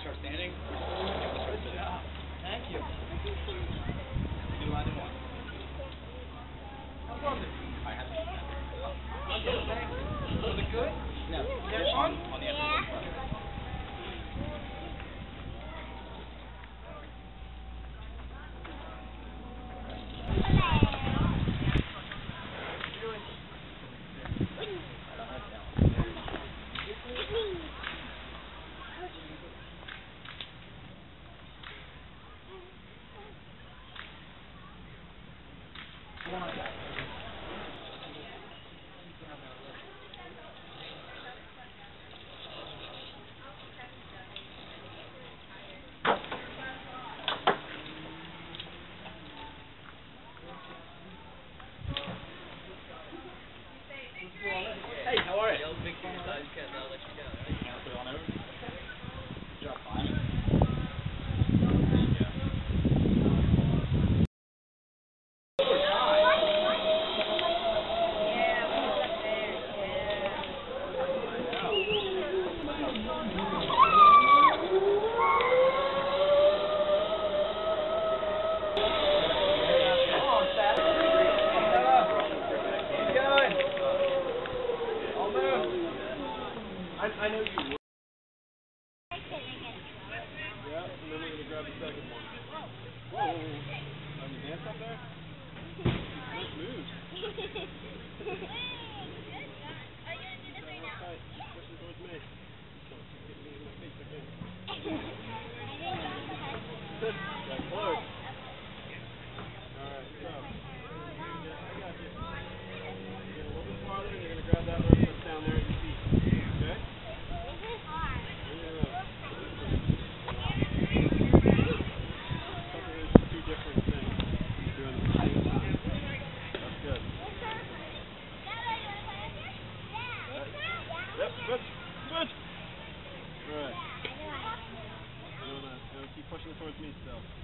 start standing, start. Thank you. Do I do one? How was it? I had it. Was it good? No. Is that fun? Hey, how are you? Yell big for your size, cat, and I'll let you down, right? I'll put it on over. I, know you would. Yeah, and then we're gonna grab the second one. Whoa. Are You